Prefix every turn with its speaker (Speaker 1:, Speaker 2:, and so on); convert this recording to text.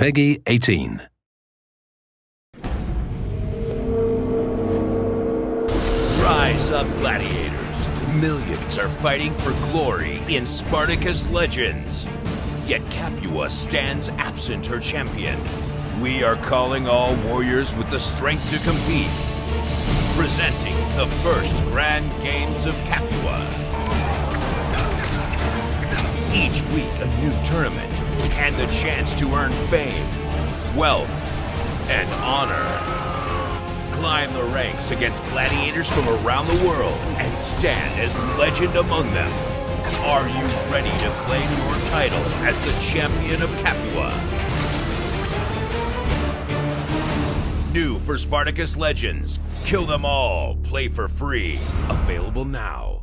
Speaker 1: PEGI 18.
Speaker 2: Rise up, gladiators. Millions are fighting for glory in Spartacus Legends. Yet Capua stands absent her champion. We are calling all warriors with the strength to compete. Presenting the first Grand Games of Capua. Each week a new tournament and the chance to earn fame, wealth, and honor. Climb the ranks against gladiators from around the world and stand as legend among them. Are you ready to claim your title as the champion of Capua? New for Spartacus Legends. Kill them all. Play for free. Available now.